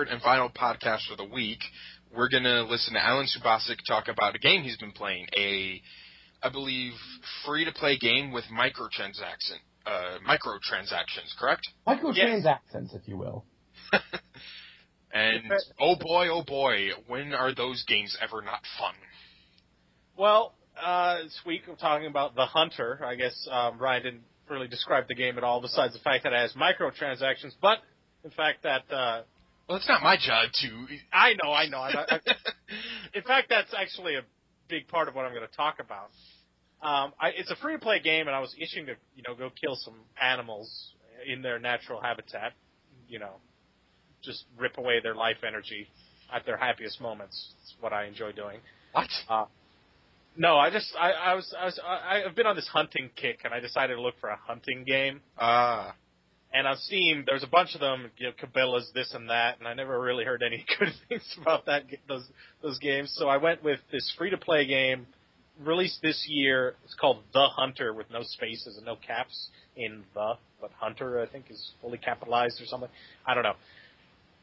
here is the third and final podcast for the week. We're gonna listen to Alan Subasic talk about a game he's been playing, a, I believe, free to play game with microtransaction, uh, microtransactions, correct? Microtransactions, if you will. and oh boy, oh boy, when are those games ever not fun? Well, uh, this week we're talking about The Hunter. I guess um, Ryan didn't really describe the game at all, besides the fact that it has microtransactions. But in fact, that uh, well, it's not my job to. I know, I know. I, I, in fact, that's actually a big part of what I'm going to talk about. Um, I, it's a free to play game, and I was itching to, you know, go kill some animals in their natural habitat. You know, just rip away their life energy at their happiest moments. It's what I enjoy doing. What? Uh, no, I just I, I was I was I, I've been on this hunting kick, and I decided to look for a hunting game. Ah. And on Steam, there's a bunch of them, you know, Cabela's, this and that, and I never really heard any good things about that those those games. So I went with this free to play game released this year. It's called The Hunter with no spaces and no caps in the, but Hunter I think is fully capitalized or something. I don't know,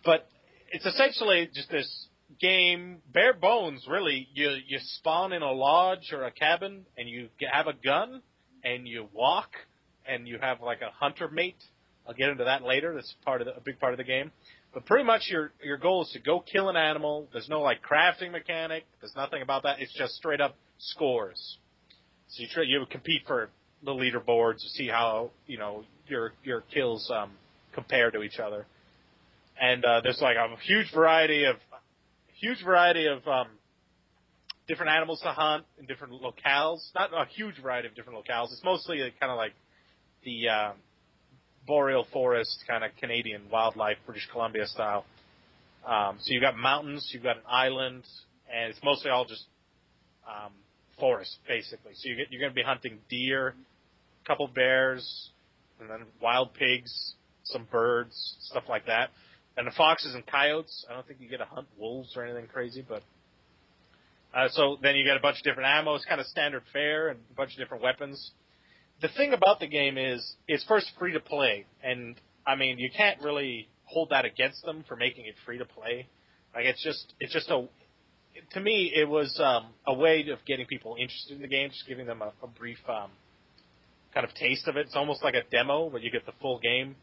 but it's essentially just this game, bare bones, really. You you spawn in a lodge or a cabin, and you have a gun, and you walk, and you have like a hunter mate. I'll get into that later. That's part of the, a big part of the game. But pretty much your your goal is to go kill an animal. There's no like crafting mechanic. There's nothing about that. It's just straight up scores. So you try, you compete for the leaderboards to see how you know your your kills um, compare to each other. And uh, there's like a huge variety of huge variety of um, different animals to hunt in different locales. Not a huge variety of different locales. It's mostly kind of like the uh, boreal forest kind of Canadian wildlife, British Columbia style. Um, so you've got mountains, you've got an island, and it's mostly all just um, forest basically. So you get, you're going to be hunting deer, a couple bears, and then wild pigs, some birds, stuff like that. And the foxes and coyotes, I don't think you get to hunt wolves or anything crazy, but uh, so then you get a bunch of different ammo. It's kind of standard fare and a bunch of different weapons. The thing about the game is it's first free to play, and I mean you can't really hold that against them for making it free to play. Like it's just it's just a to me it was um, a way of getting people interested in the game, just giving them a, a brief um, kind of taste of it. It's almost like a demo, but you get the full game.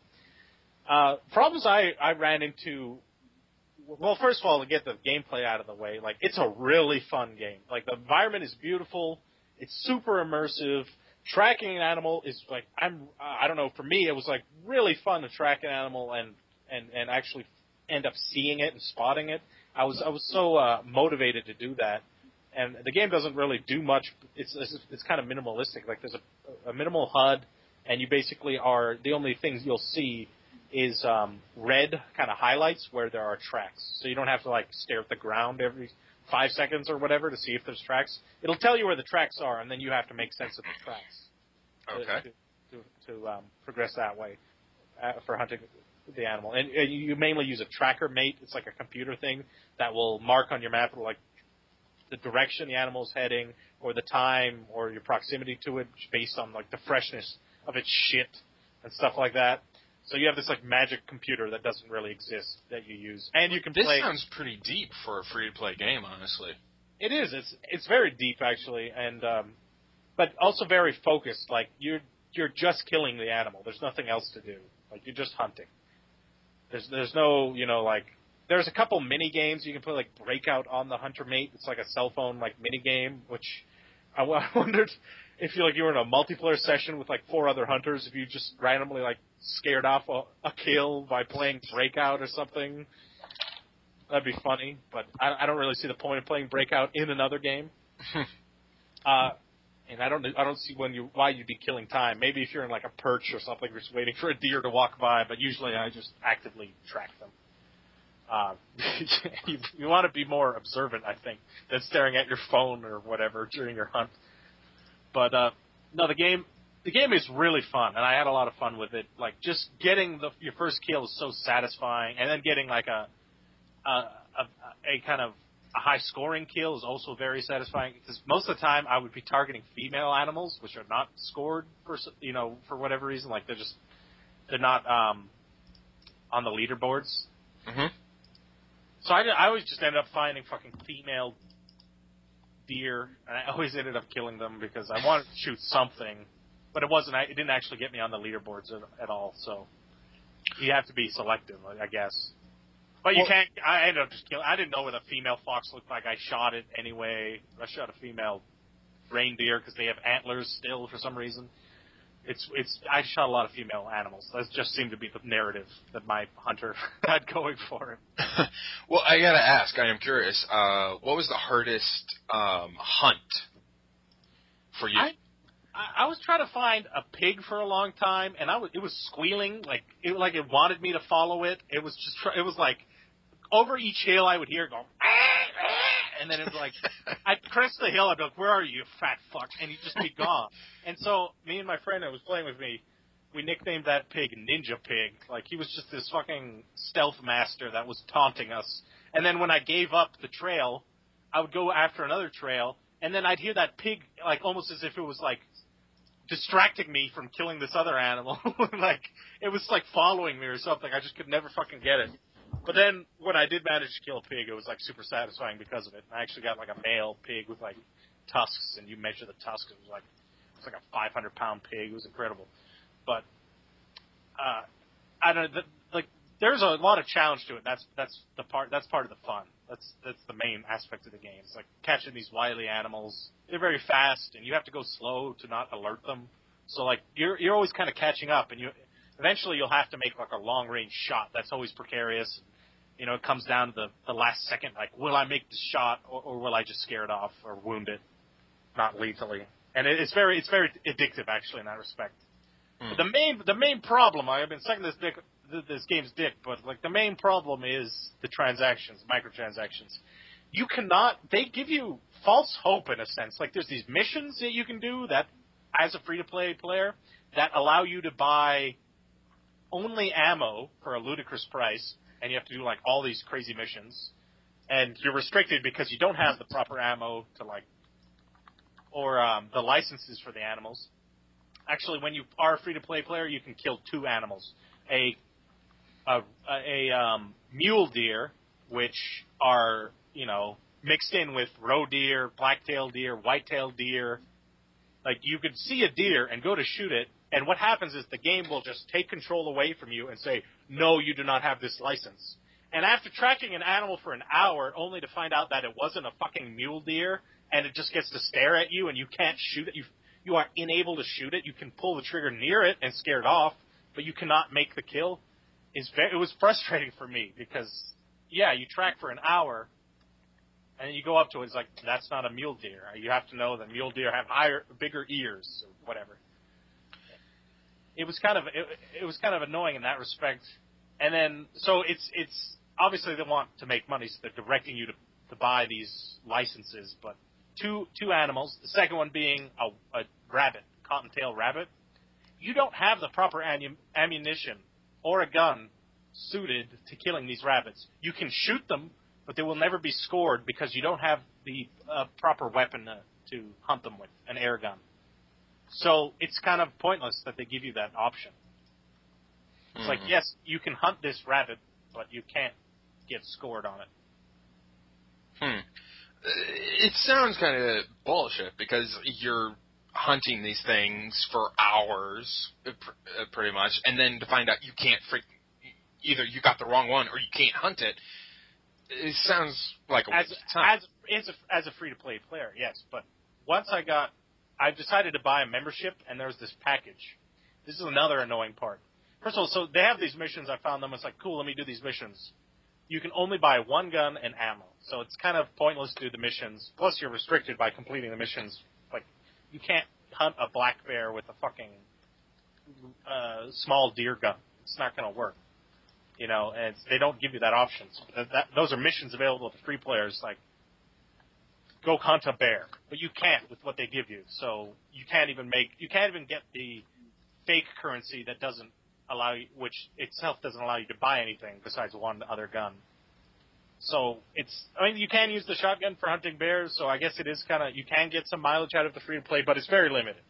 Uh, problems I, I ran into, well, first of all, to get the gameplay out of the way, like, it's a really fun game. Like, the environment is beautiful, it's super immersive, tracking an animal is like, I'm, I don't know, for me, it was like really fun to track an animal and, and, and actually end up seeing it and spotting it. I was, I was so, uh, motivated to do that. And the game doesn't really do much. It's, it's, it's kind of minimalistic. Like, there's a, a minimal HUD, and you basically are, the only things you'll see is um, red kind of highlights where there are tracks. So you don't have to like stare at the ground every five seconds or whatever to see if there's tracks. It'll tell you where the tracks are, and then you have to make sense of the tracks. Okay. To, to, to um, progress that way uh, for hunting the animal, and, and you mainly use a tracker mate. It's like a computer thing that will mark on your map like the direction the animal's heading, or the time, or your proximity to it, based on like the freshness of its shit and stuff like that. So you have this like magic computer that doesn't really exist that you use, and you can this play. This sounds pretty deep for a free to play game, honestly. It is. It's it's very deep actually, and um, but also very focused. Like you're you're just killing the animal. There's nothing else to do. Like you're just hunting. There's there's no you know like there's a couple mini games you can play like Breakout on the Hunter Mate. It's like a cell phone like mini game, which I, I wondered if you like you were in a multiplayer session with like four other hunters, if you just randomly like scared off a, a kill by playing Breakout or something, that'd be funny. But I, I don't really see the point of playing Breakout in another game. uh, and I don't I don't see when you why you'd be killing time. Maybe if you're in like a perch or something, you're just waiting for a deer to walk by. But usually I just actively track them. Uh, you, you want to be more observant, I think, than staring at your phone or whatever during your hunt. But uh, no, the game the game is really fun, and I had a lot of fun with it. Like just getting the your first kill is so satisfying, and then getting like a a, a, a kind of a high scoring kill is also very satisfying because most of the time I would be targeting female animals, which are not scored for you know for whatever reason. Like they're just they're not um, on the leaderboards. hmm So I, I always just ended up finding fucking female deer, and I always ended up killing them because I wanted to shoot something, but it wasn't. It didn't actually get me on the leaderboards at, at all. So you have to be selective, I guess. But you Well- can't. I ended up just killing. I didn't know what a female fox looked like. I shot it anyway. I shot a female reindeer because they have antlers still for some reason. It's it's. I shot a lot of female animals. That just seemed to be the narrative that my hunter had going for him. well, I gotta ask. I am curious. Uh, what was the hardest um, hunt for you? I, I I was trying to find a pig for a long time, and I was it was squealing like it like it wanted me to follow it. It was just it was like over each hill I would hear it go, and then it was like I'd crest the hill. I'd be like, "Where are you, you fat fuck?" And he'd just be gone. And so me and my friend that was playing with me, we nicknamed that pig Ninja Pig. Like he was just this fucking stealth master that was taunting us. And then when I gave up the trail, I would go after another trail, and then I'd hear that pig like almost as if it was like distracting me from killing this other animal. like it was like following me or something. I just could never fucking get it. But then when I did manage to kill a pig, it was like super satisfying because of it. I actually got like a male pig with like tusks, and you measure the tusks, it was like it was like a 500 pound pig. It was incredible. But uh, I don't know. Like there's a lot of challenge to it. That's that's the part. That's part of the fun. That's that's the main aspect of the game. It's like catching these wily animals. They're very fast, and you have to go slow to not alert them. So like you're you're always kind of catching up, and you eventually you'll have to make like a long range shot. That's always precarious. You know, it comes down to the the last second. Like, will I make the shot, or, or will I just scare it off or wound it, not lethally? And it, it's very it's very addictive actually in that respect. Hmm. The main the main problem I've been sucking this dick this game's dick, but like the main problem is the transactions, microtransactions. You cannot they give you false hope in a sense. Like there's these missions that you can do that as a free to play player that allow you to buy only ammo for a ludicrous price and you have to do like all these crazy missions and you're restricted because you don't have the proper ammo to like or um, the licenses for the animals actually when you are a free to play player you can kill two animals a a, a um, mule deer which are you know mixed in with roe deer black-tailed deer white-tailed deer like you could see a deer and go to shoot it and what happens is the game will just take control away from you and say no you do not have this license and after tracking an animal for an hour only to find out that it wasn't a fucking mule deer and it just gets to stare at you and you can't shoot it you you are unable to shoot it. You can pull the trigger near it and scare it off, but you cannot make the kill. Is very, it was frustrating for me because yeah, you track for an hour, and you go up to it. It's like that's not a mule deer. You have to know that mule deer have higher, bigger ears or whatever. It was kind of it, it was kind of annoying in that respect. And then so it's it's obviously they want to make money, so they're directing you to to buy these licenses, but two two animals. The second one being a, a rabbit, cottontail rabbit. You don't have the proper ammunition or a gun suited to killing these rabbits. You can shoot them, but they will never be scored because you don't have the uh, proper weapon uh, to hunt them with, an air gun. So it's kind of pointless that they give you that option. It's like, Mhm. yes, you can hunt this rabbit, but you can't get scored on it. Hmm. It sounds kind of bullshit because you're hunting these things for hours, uh, uh, pretty much, and then to find out you can't freak, either you got the wrong one or you can't hunt it. It sounds like a as waste of time. as as a, as a free to play player, yes. But once I got, I decided to buy a membership, and there was this package. This is another annoying part. First of all, so they have these missions. I found them. It's like cool. Let me do these missions. You can only buy one gun and ammo, so it's kind of pointless to do the missions. Plus, you're restricted by completing the missions. You can't hunt a black bear with a fucking uh, small deer gun. It's not going to work you know, and they don't give you that option. So that, that, those are missions available to free players, like go hunt a bear, but you can't with what they give you. So you can't even make, you can't even get the fake currency that doesn't allow you, which itself doesn't allow you to buy anything besides one other gun. So it's, I mean, you can use the shotgun for hunting bears, so I guess it is kind of, you can get some mileage out of the free to play, but it's very limited.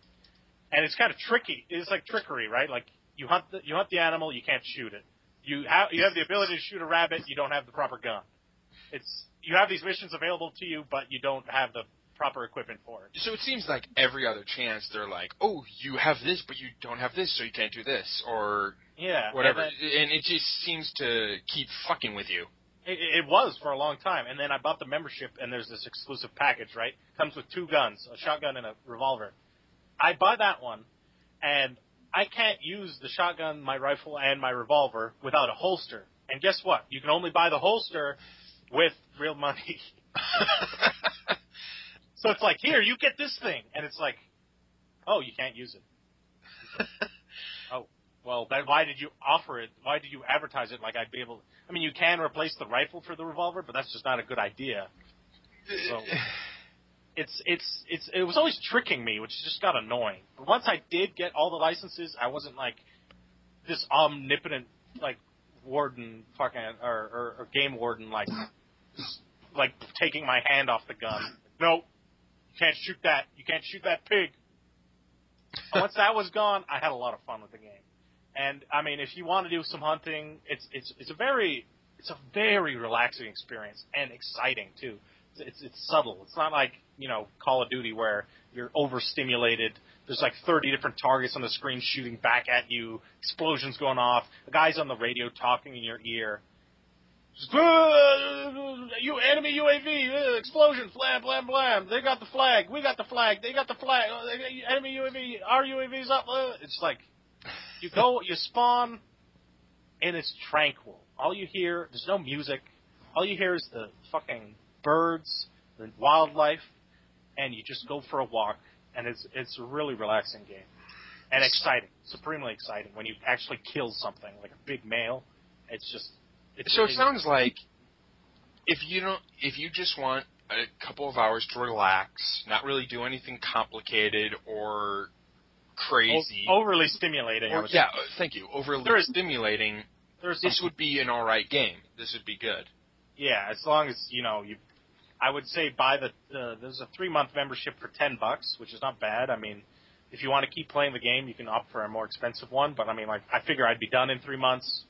And it's kind of tricky. It's like trickery, right? Like you hunt the, you hunt the animal, you can't shoot it. You have you have the ability to shoot a rabbit. You don't have the proper gun. It's you have these missions available to you, but you don't have the proper equipment for it. So it seems like every other chance they're like, oh, you have this, but you don't have this, so you can't do this, or Yeah, whatever. And then- And, it just seems to keep fucking with you. It, it was for a long time, and then I bought the membership, and there's this exclusive package, right? Comes with two guns, a shotgun and a revolver. I buy that one, and I can't use the shotgun, my rifle, and my revolver without a holster. And guess what? You can only buy the holster with real money. so it's like, here, you get this thing, and it's like, oh, you can't use it. well, then why did you offer it? Why did you advertise it like I'd be able? I mean, you can replace the rifle for the revolver, but that's just not a good idea. So it's it's it's it was always tricking me, which just got annoying. But once I did get all the licenses, I wasn't like this omnipotent like warden fucking or, or, or game warden like like taking my hand off the gun. No, you can't shoot that. You can't shoot that pig. Once that was gone, I had a lot of fun with the game. And I mean, if you want to do some hunting, it's it's it's a very it's a very relaxing experience and exciting too. It's it's, subtle. It's not like you know Call of Duty where you're overstimulated. There's like 30 different targets on the screen shooting back at you, explosions going off, a guy's on the radio talking in your ear. Just, "Uh, you enemy UAV explosions, blam blam blam. They got the flag. We got the flag. They got the flag. Enemy UAV. Our UAV's up. It's like you go, you spawn, and it's tranquil. All you hear, there's no music. All you hear is the fucking birds, the wildlife, and you just go for a walk. And it's it's a really relaxing game and exciting, supremely exciting when you actually kill something like a big male. It's just it's So it sounds like if you don't, if you just want a couple of hours to relax, not really do anything complicated or crazy, o- overly stimulating. I or, would yeah, say. thank you, overly There is- stimulating. there's This would be an all right game. This would be good. Yeah, as long as you know you. I would say buy the. Uh, there's a three month membership for ten bucks, which is not bad. I mean, if you want to keep playing the game, you can opt for a more expensive one. But I mean, like I figure I'd be done in three months.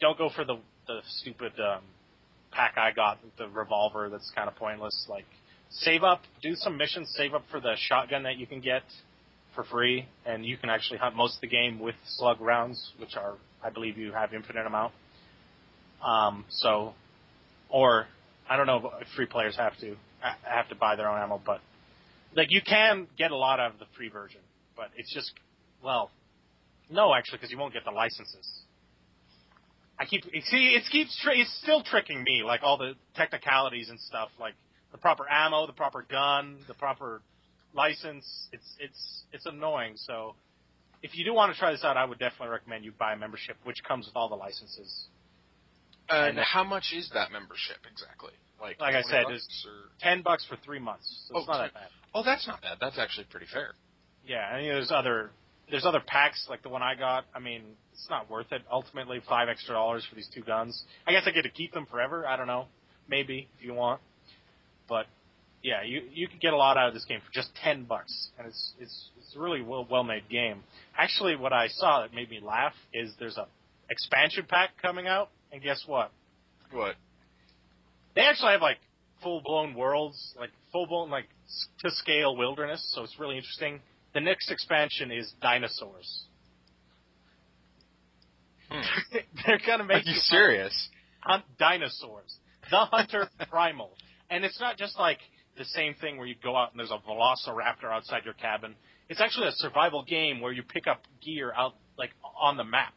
Don't go for the the stupid um, pack I got the revolver. That's kind of pointless. Like save up, do some missions, save up for the shotgun that you can get for free, and you can actually hunt most of the game with slug rounds, which are I believe you have infinite amount. Um, so or I don't know if free players have to have to buy their own ammo, but like you can get a lot out of the free version, but it's just well, no, actually, because you won't get the licenses. I keep see it keeps tri- it's still tricking me, like all the technicalities and stuff, like the proper ammo, the proper gun, the proper license. It's it's it's annoying. So if you do want to try this out, I would definitely recommend you buy a membership, which comes with all the licenses. And And- how much is that membership exactly? Like, Like I said, it's- or- Ten bucks for three months, so it's Oh, not ten- that bad. oh, that's not bad. That's actually pretty fair. Yeah, I mean, there's other there's other packs like the one I got. I mean, it's not worth it. Ultimately, five extra dollars for these two guns. I guess I get to keep them forever. I don't know, maybe if you want, but yeah, you you can get a lot out of this game for just ten bucks, and it's it's it's a really well well made game. Actually, what I saw that made me laugh is there's a expansion pack coming out, and guess what? What? They actually have like full blown worlds, like full blown like to scale wilderness. So it's really interesting. The next expansion is dinosaurs. Hmm. They're gonna Are make you you serious? hunt dinosaurs. The Hunter Primal, and it's not just like the same thing where you go out and there's a Velociraptor outside your cabin. It's actually a survival game where you pick up gear out like on the map.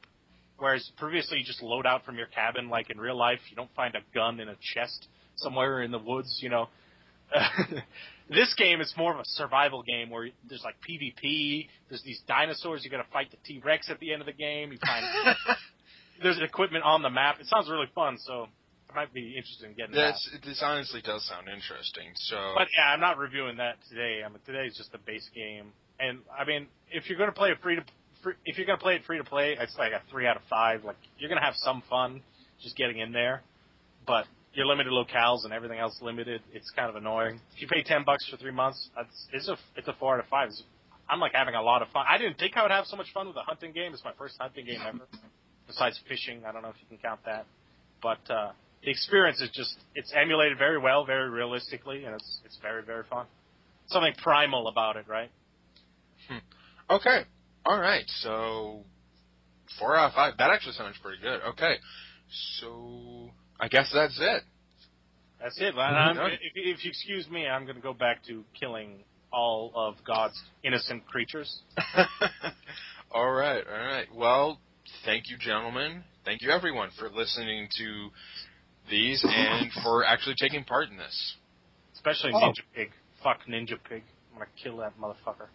Whereas previously you just load out from your cabin, like in real life, you don't find a gun in a chest somewhere in the woods, you know. this game is more of a survival game where there's like PvP. There's these dinosaurs. You got to fight the T Rex at the end of the game. You find there's equipment on the map. It sounds really fun, so I might be interested in getting That's this honestly does sound interesting. So. But yeah, I'm not reviewing that today. I mean, today's just a base game, and I mean, if you're gonna play a free to free, if you're gonna play it free to play, it's like a three out of five. Like you're gonna have some fun just getting in there, but you're limited locales and everything else limited. It's kind of annoying. If you pay ten bucks for three months, that's it's a it's a four out of five. It's, I'm like having a lot of fun. I didn't think I would have so much fun with a hunting game. It's my first hunting game ever. besides fishing. I don't know if you can count that, but uh, the experience is just it's emulated very well, very realistically, and it's it's very very fun. Something primal about it, right? Hmm. Okay, all right. So four out of five. That actually sounds pretty good. Okay, so I guess that's it. That's it. If, if you excuse me, I'm going to go back to killing all of God's innocent creatures. all right, all right. Well, thank you, gentlemen. Thank you, everyone, for listening to these and for actually taking part in this. Especially oh. Ninja Pig. Fuck Ninja Pig. I'm gonna kill that motherfucker.